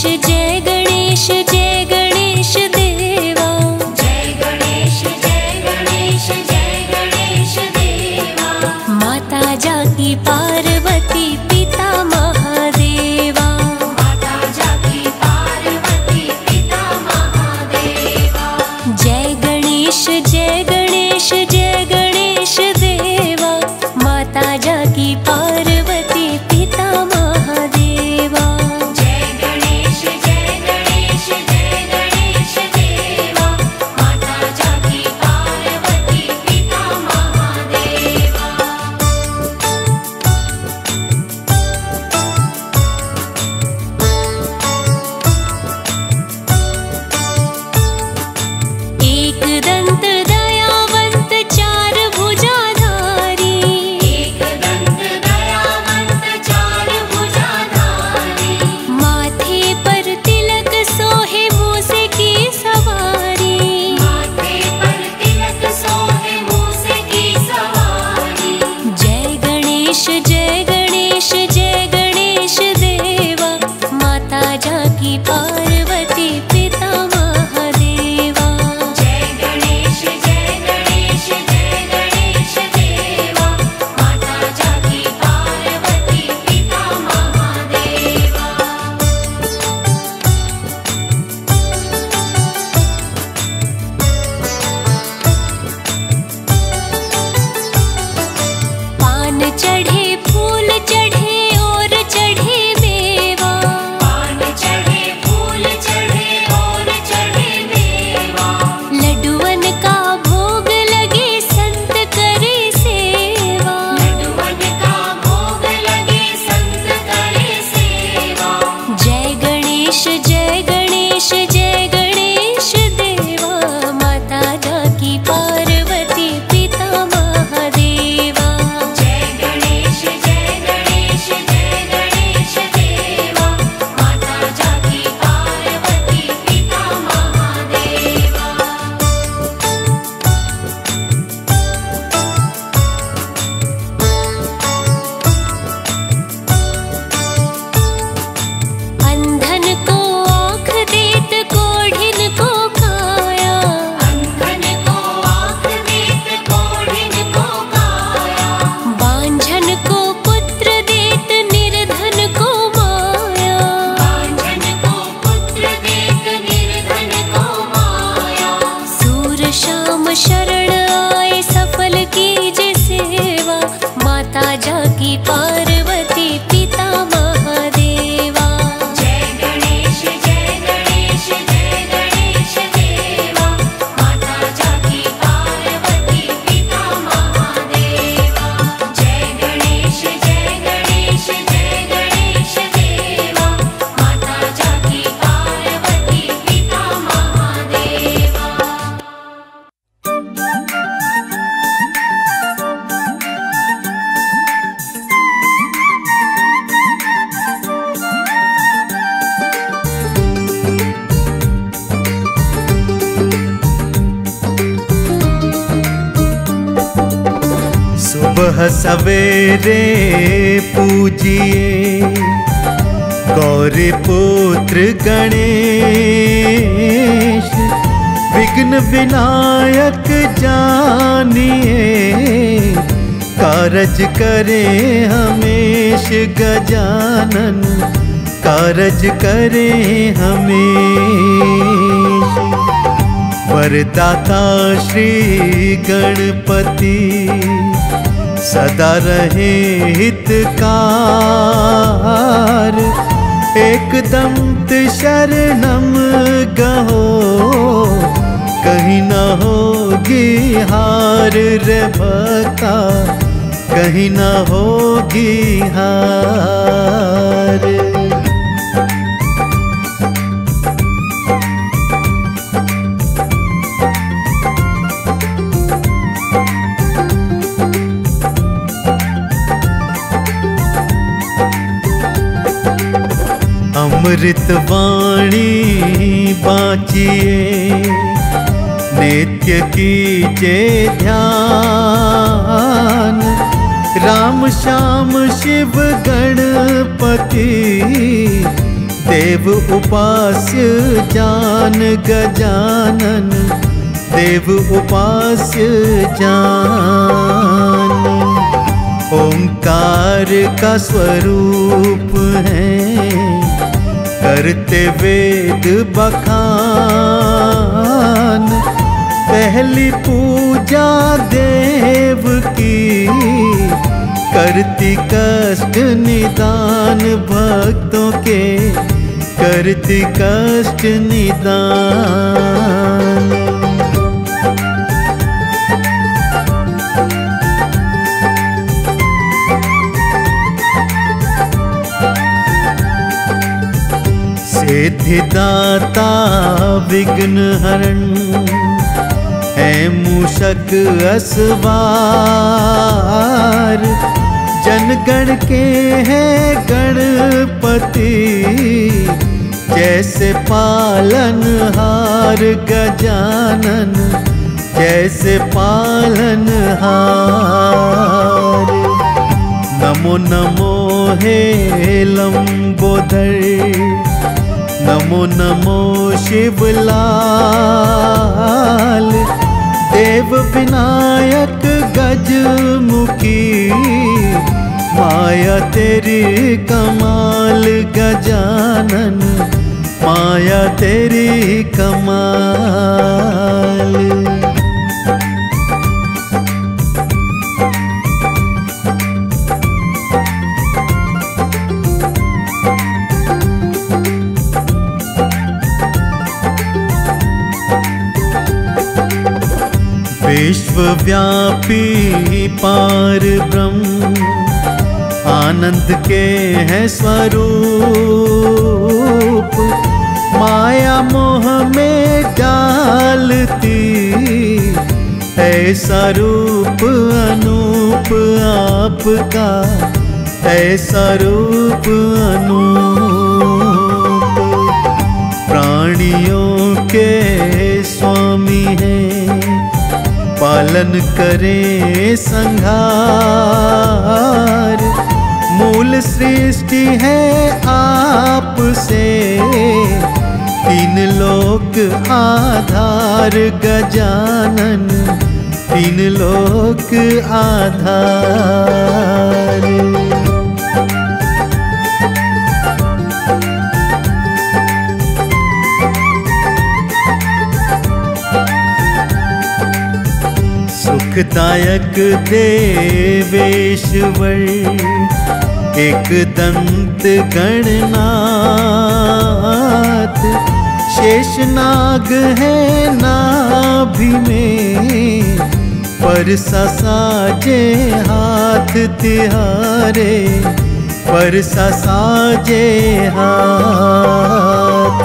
should दाता श्री गणपति, सदा रहे हितकार। एकदम शरणम गहो, कहीं न होगी हार रे भक्ता कहीं न होगी हार। अमृतवाणी बाचिए, नित्य कीजे ध्यान। राम श्याम शिव गणपति, देव उपास्य जान गजानन, देव उपास जान ओंकार का स्वरूप है। करते वेद बखान। पहली पूजा देव की, करती कष्ट निदान भक्तों के, करती कष्ट निदान। सिद्धिदाता विघ्न हरण है मूषक असवार। जनगण के हैं गणपति, जैसे पालन हार गजानन, जैसे पालन हार। नमो नमो हे लंबोदर नमो नमो शिवलाल। देव विनायक गजमुखी। माया तेरी कमाल गजानन। माया तेरी कमाल। विश्वव्यापी पार ब्रह्म। आनंद के है स्वरूप। माया मोह में डालती ऐसा रूप अनूप आपका। ऐसा रूप अनूप। प्राणियों के स्वामी हैं। पालन करे संघार। मूल सृष्टि है आपसे। तीन लोक आधार गजानन। तीन लोक आधार। सुखदायक देवेश्वर एक दंत गणनाथ। शेषनाग है नाभि में, पर साजे हाथ तिहारे, पर साजे हाथ।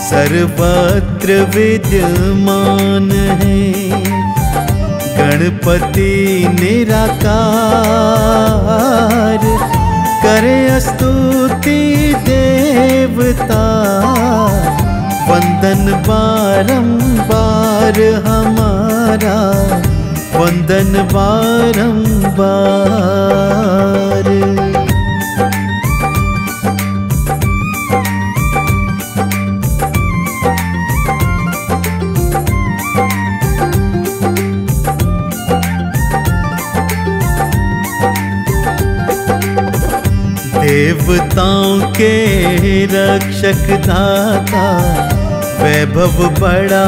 सर्वत्र विद्यमान है। गणपति निराकार करे स्तुति देवता। वंदन बारंबार हमारा। वंदन बारंबार। देवताओं के रक्षक दाता, वैभव बड़ा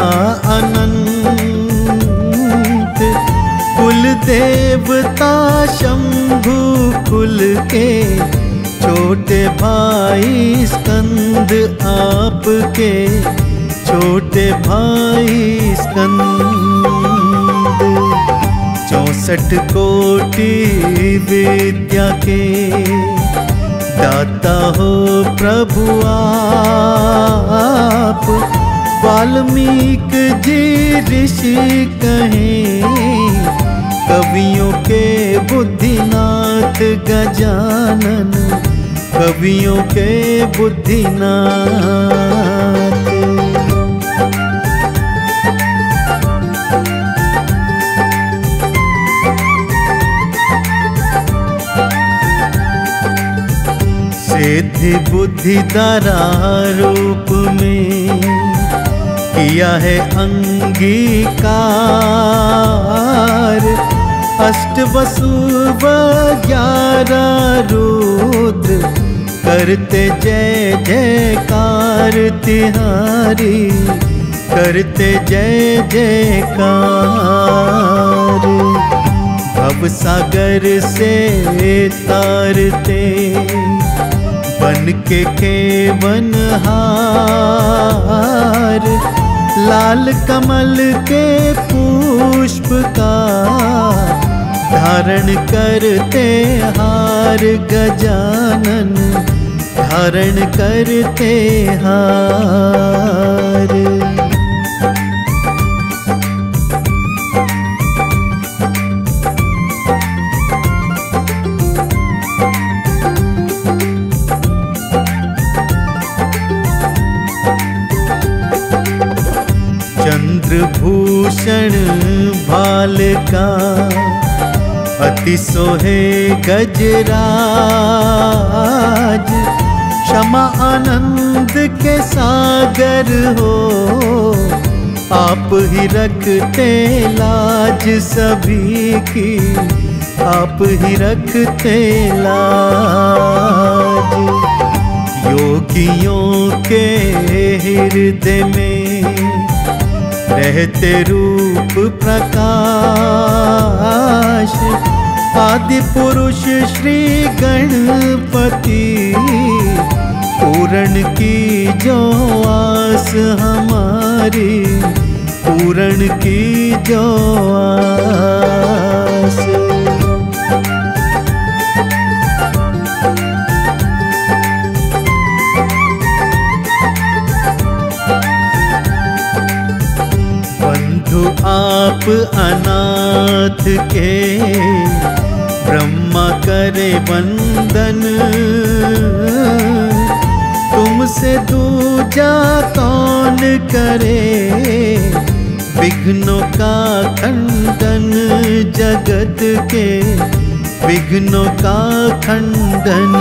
अनंत। कुल देवता शंभु कुल के, छोटे भाई स्कंद आपके, छोटे भाई स्कंद। चौसठ कोटि विद्या के दाता हो प्रभु आप। वाल्मीक जी ऋषि कहें, कवियों के बुद्धिनाथ गजानन, कवियों के बुद्धिनाथ। सिद्धि बुद्धि रूप में। किया है अंगीकार। अष्ट वसु ग्यारह रुद्र करते जय जयकार तिहारी। करते जय जयकार। भव सागर से तारते। बन के केवन हार, लाल कमल के पुष्प का धारण करते हार गजानन, धारण करते हार। का अति सोहे गजराज, क्षमा आनंद के सागर हो। आप ही रखते लाज सभी की, आप ही रखते लाज। योगियों के हृदय में रहते रूप प्रकाश। आदि पुरुष श्री गणपति, पूरण की जो आस हमारी, पूरण की जो आस। आप अनाथ के ब्रह्मा करे वंदन तुमसे दूजा कौन करे? विघ्नों का खंडन जगत के। विघ्नों का खंडन।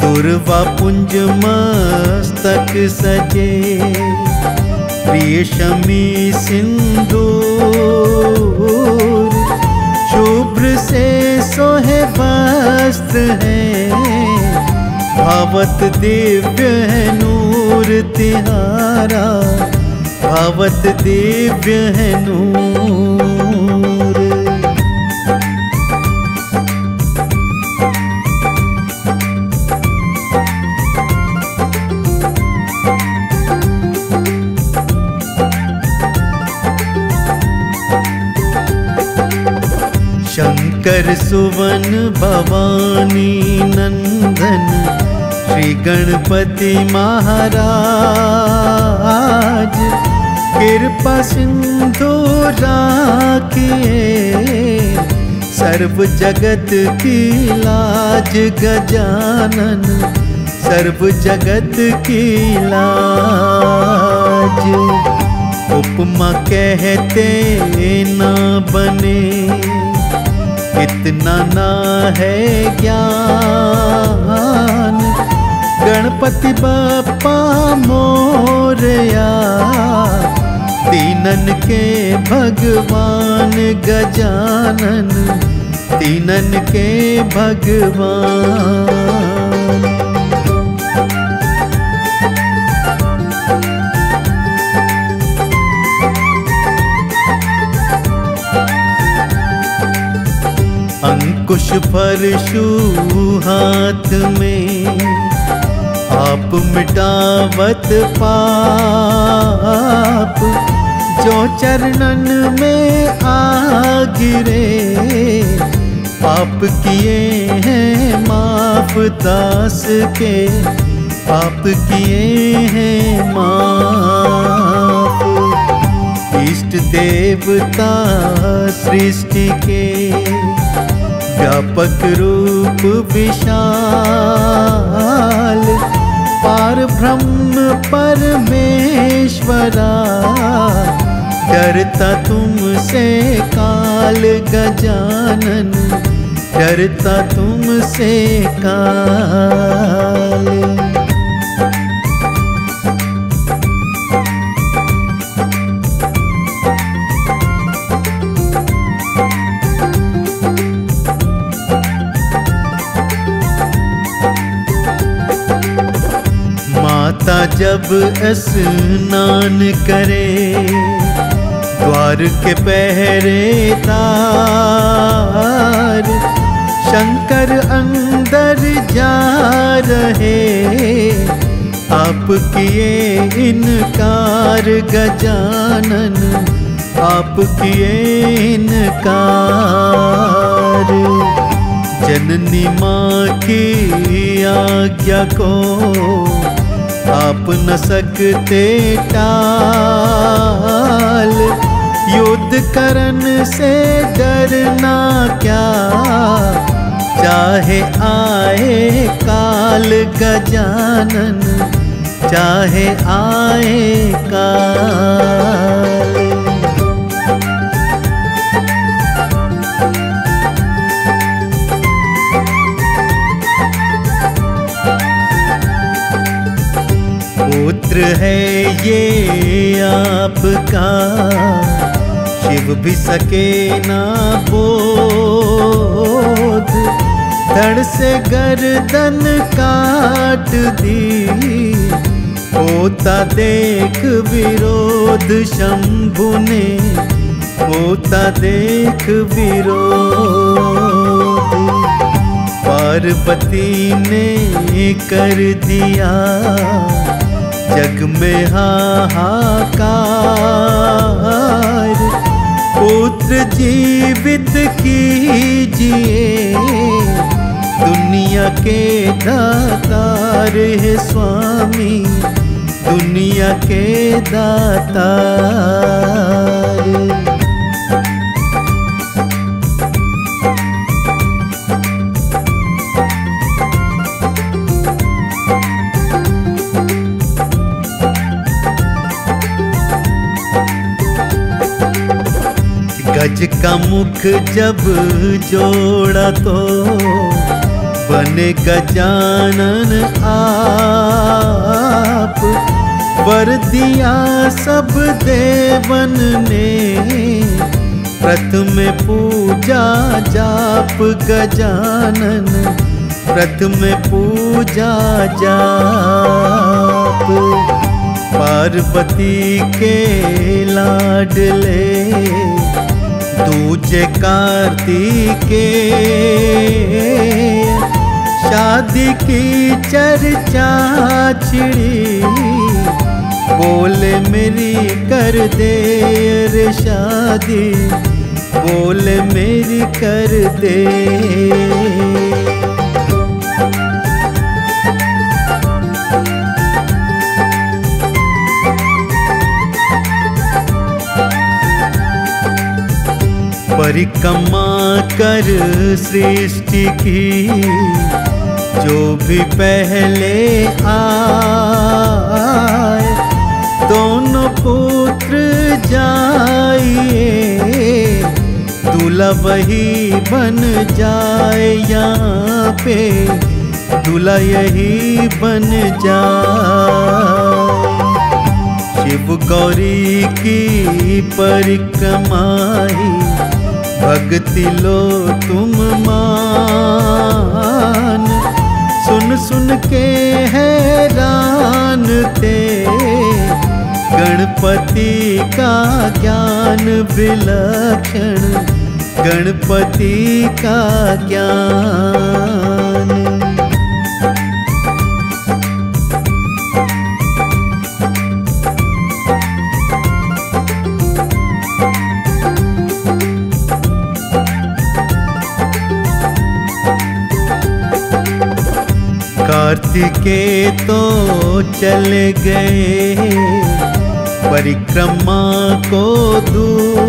दुर्वा पुंज मस्तक सजे। प्रिय शमी सिंदूर। शुभ्र से सोहे वस्त्र है। भावत दिव्य है नूर तिहारा। भवत दिव्य है नूर। सुवन भवानी नंदन, श्री गणपति महाराज। कृपा सिंधु राखिए सर्व जगत की लाज गजानन, सर्व जगत की लाज। उपमा कहते ना बने। इतना ना है ज्ञान गणपति बापा मोरया तीनन के भगवान गजानन तीनन के भगवान। अंकुश परशु हाथ में। आप मिटावत पाप, जो चरणन में आ गिरे। पाप किए हैं माफ़ दास के पाप किए हैं माफ़। इष्ट देवता सृष्टि के व्यापक रूप विशाल। पार ब्रह्म परमेश्वरा डरता तुमसे काल गजानन डरता तुमसे काल। जब स्नान करे, द्वार के पहरेदार शंकर अंदर जा रहे, आप किए इनकार गजानन, आप किए इनकार जननी माँ की आज्ञा को आप न सकते टाल। युद्ध करन से डरना क्या? चाहे आए काल गजानन, चाहे आए काल। पुत्र है ये आपका। शिव भी सके ना बोध। धड़ से गर्दन काट दी। होता देख विरोध शंभु ने। होता देख विरोध। पार्वती ने कर दिया। जग में हाहाकार। पुत्र जीवित कीजिए दुनिया के दातार है स्वामी दुनिया के दातार। का मुख जब जोड़ा तो बने गजानन आप। वर दिया सब देवन ने प्रथम पूजा जाप गजानन प्रथम पूजा जाप। पार्वती के लाडले दूजे कार्तिके। शादी की चर्चा छिड़ी, बोले मेरी कर दे रे शादी, बोले मेरी कर दे। परिक्रमा कर सृष्टि की, जो भी पहले आए, दोनों पुत्र जाइए, दूल्हा वही बन जाए यहाँ पे, दूल्हा यही बन जाए। शिव गौरी की परिक्रमाई भक्ति लो तुम मान। सुन सुन के हैरान थे गणपति का ज्ञान विलक्षण। गणपति का ज्ञान। कार्तिके तो चल गए, परिक्रमा को दूर।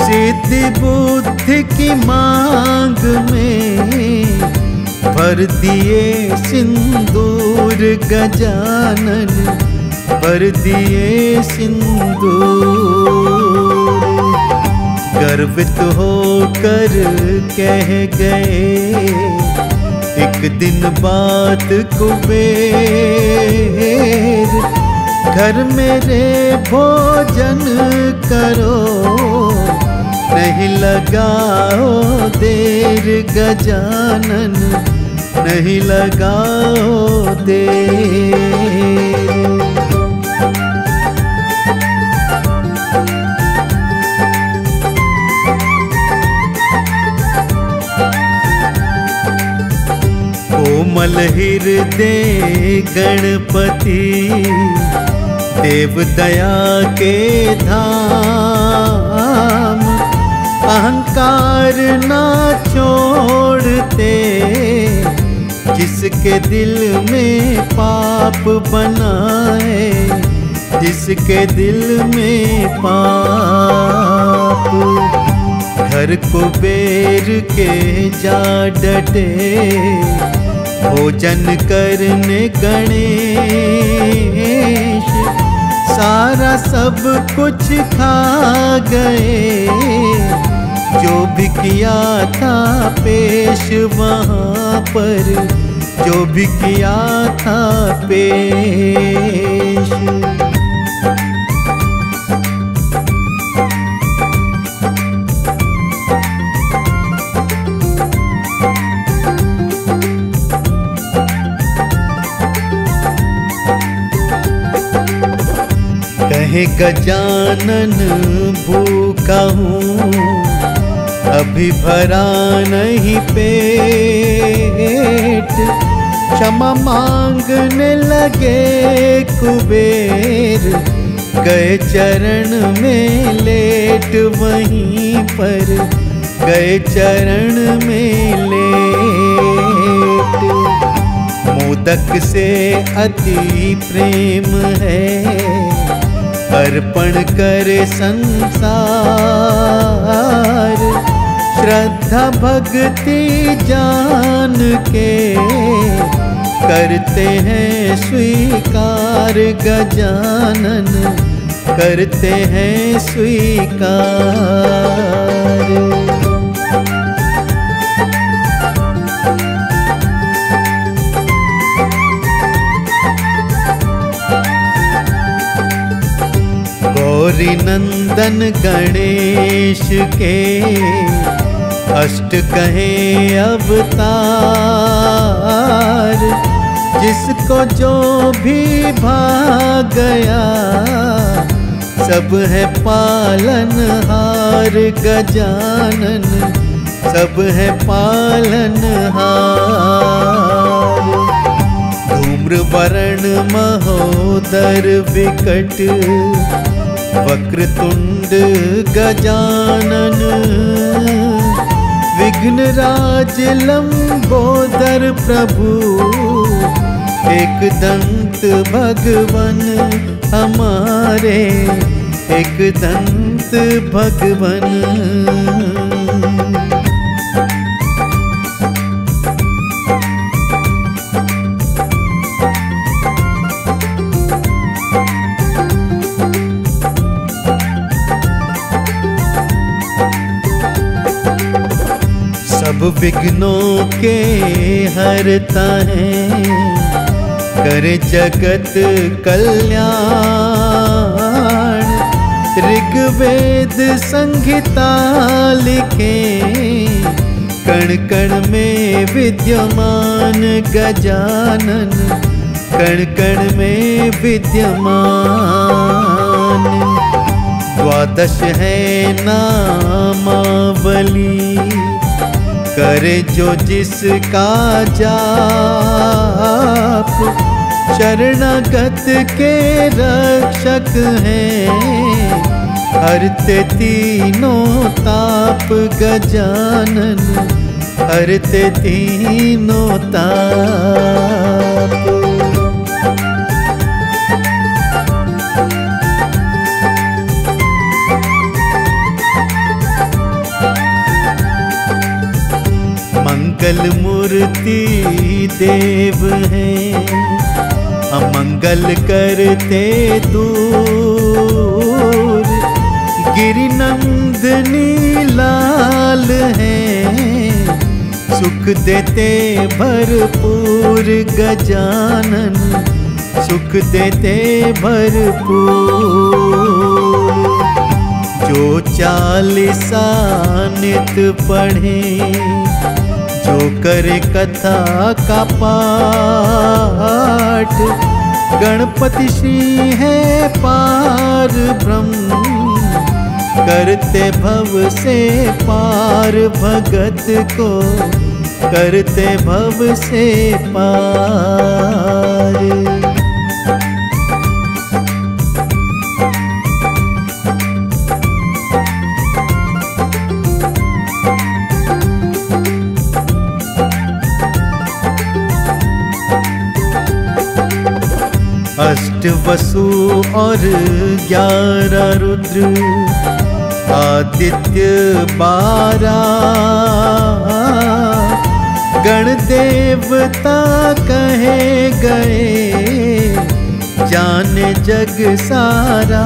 सिद्ध बुद्ध की मांग में भर दिए सिंदूर गजानन, भर दिए सिंदूर। गर्वित होकर कह गए दिन बात कुबेर घर मेरे भोजन करो नहीं लगाओ देर गजानन नहीं लगाओ देर। कोमल हृदय गणपति, देव दया के धाम। अहंकार ना छोड़ते, जिसके दिल में पाप बनाए, जिसके दिल में पाप। घर को बेर के जा डटे भोजन करने गणेश, सारा सब कुछ खा गए। जो भी किया था पेश वहाँ पर, जो भी किया था पेश। कहे, गजानन भूखा हूँ अभी भरा नहीं पेट। क्षमा मांगने लगे कुबेर। गए चरण में लेट वहीं पर। गए चरण में लेट। मोदक से अति प्रेम है। अर्पण कर संसार। श्रद्धा भक्ति जान के करते हैं स्वीकार गजानन। करते हैं स्वीकार। गौरी नंदन गणेश के अष्ट कहे अवतार, जिसको जो भी भाग गया, सब है पालन हार गजानन, सब है पालन हार। धूम्र वर्ण महोदर विकट वक्रतुंड गजानन विघ्नराज लंबोदर प्रभु एक दंत भगवन हमारे एक दंत भगवन। विघ्नों के हरता है कर जगत कल्याण। ऋग्वेद संहिता लिखे, कण कण में विद्यमान गजानन, कण कण में विद्यमान। द्वादश है नामावली। करे जो जिसका जाप। शरणागत के रक्षक हैं। हरते तीनों ताप गजानन। हरते तीनों ताप। अमंगल मूर्ति देव हैं। अमंगल करते दूर। गिरिनंदनी लाल हैं। सुख देते भरपूर गजानन। सुख देते भरपूर। जो चालीसा नित पढ़े जो करे कथा का पाठ। गणपति श्री है पार ब्रह्म। करते भव से पार भगत को। करते भव से पार। वसु और ग्यारह रुद्र, आदित्य बारा गण देवता कहे गए, जान जग सारा।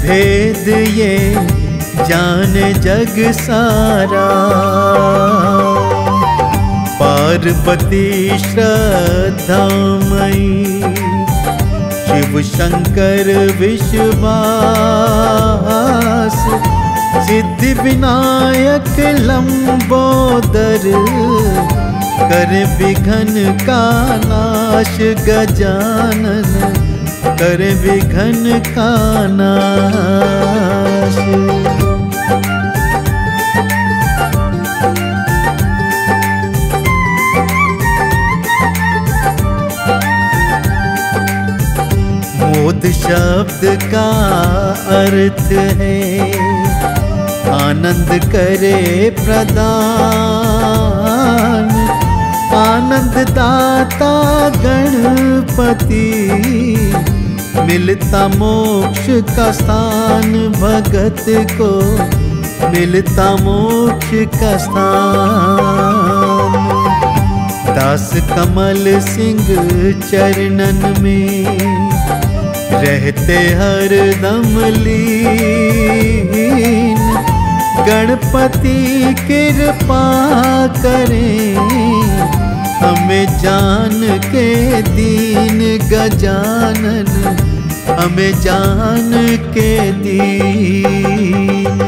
भेद ये, जान जग सारा। पार्वती श्रद्धामयी शिव शंकर विश्वास, सिद्धि विनायक लंबोदर, कर विघन का नाश गजानन, कर विघन का नाश। मोद शब्द का अर्थ है, आनंद करे प्रदान। आनंद दाता गणपति, मिलता मोक्ष का स्थान भगत को, मिलता मोक्ष का स्थान। दास कमल सिंह चरणन में रहते हर दम लीन गणपति कृपा करें, हमें जान के दीन गजानन, हमें जान के दीन।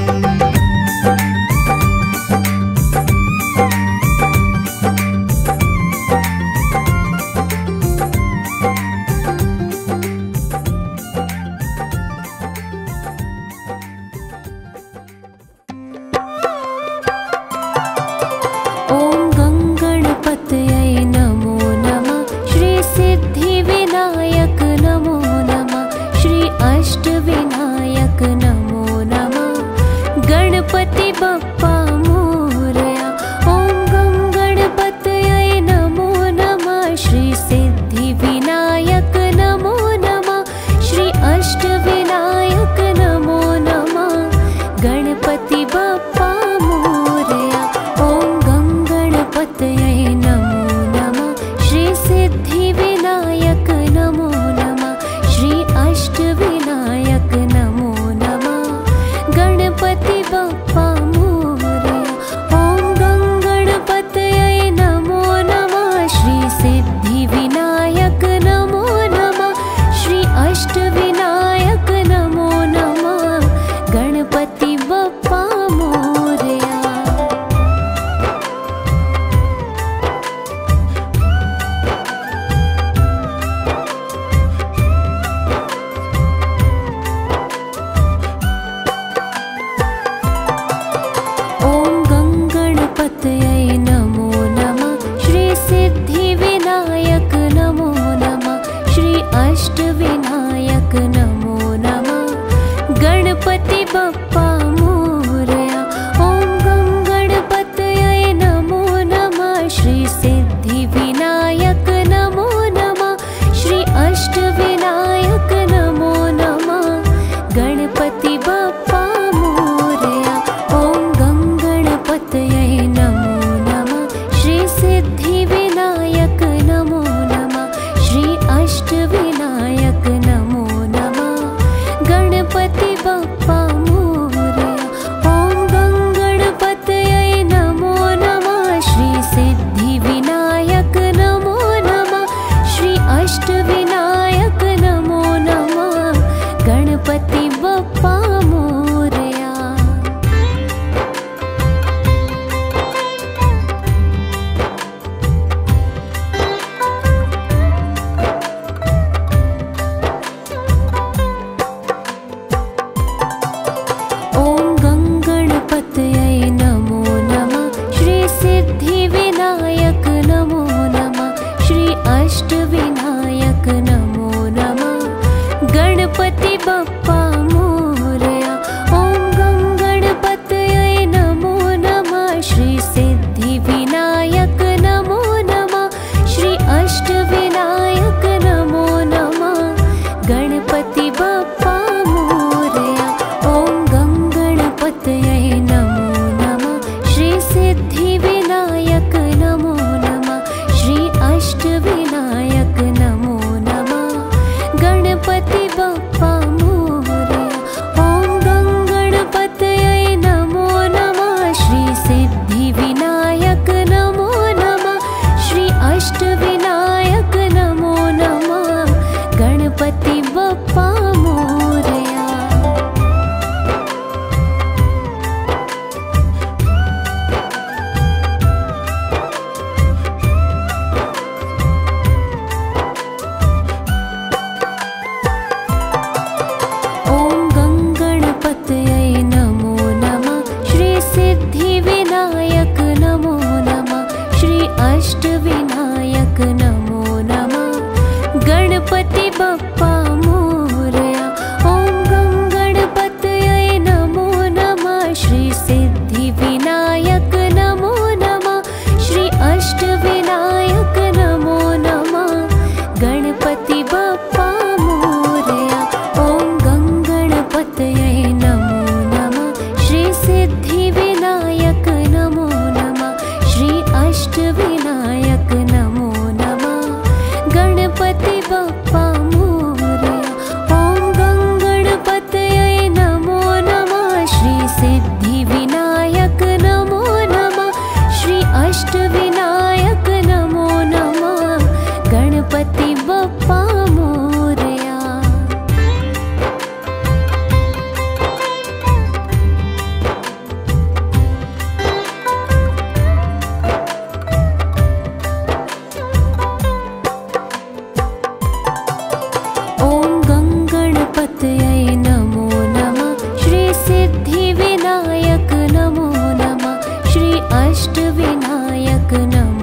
अष्टविनायक नमो